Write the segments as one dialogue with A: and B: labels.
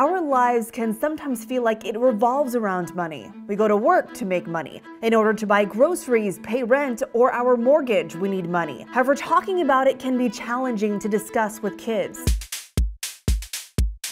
A: Our lives can sometimes feel like it revolves around money. We go to work to make money. In order to buy groceries, pay rent, or our mortgage, we need money. However, talking about it can be challenging to discuss with kids.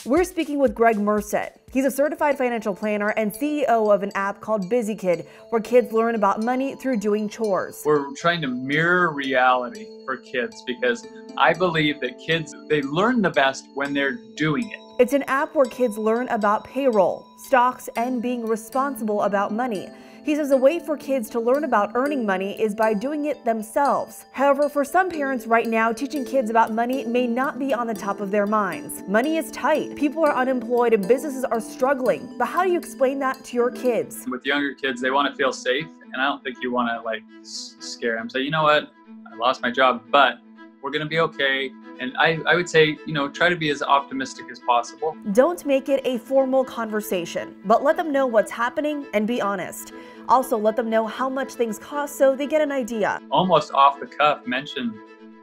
A: We're speaking with Gregg Murset. He's a certified financial planner and CEO of an app called BusyKid, where kids learn about money through doing chores.
B: We're trying to mirror reality for kids because I believe that kids they learn the best when they're doing it.
A: It's an app where kids learn about payroll, stocks, and being responsible about money. He says a way for kids to learn about earning money is by doing it themselves. However, for some parents right now, teaching kids about money may not be on the top of their minds. Money is tight, people are unemployed, and businesses are struggling. But how do you explain that to your kids?
B: With younger kids, they want to feel safe, and I don't think you want to like scare them. Say, you know what, I lost my job, but we're going to be okay. And I, I would say, you know, try to be as optimistic as possible.
A: Don't make it a formal conversation, but let them know what's happening and be honest. Also, let them know how much things cost so they get an idea.
B: Almost off the cuff, mention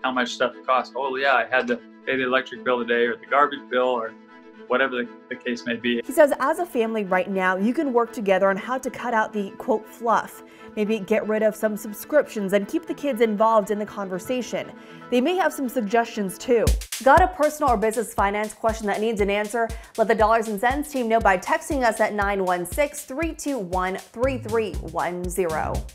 B: how much stuff costs. Oh, yeah, I had to pay the electric bill today or the garbage bill or whatever the, the, case may be.
A: He says, as a family right now, you can work together on how to cut out the quote fluff. Maybe get rid of some subscriptions and keep the kids involved in the conversation. They may have some suggestions too. Got a personal or business finance question that needs an answer? Let the Dollars and Sense team know by texting us at 916 321 3310.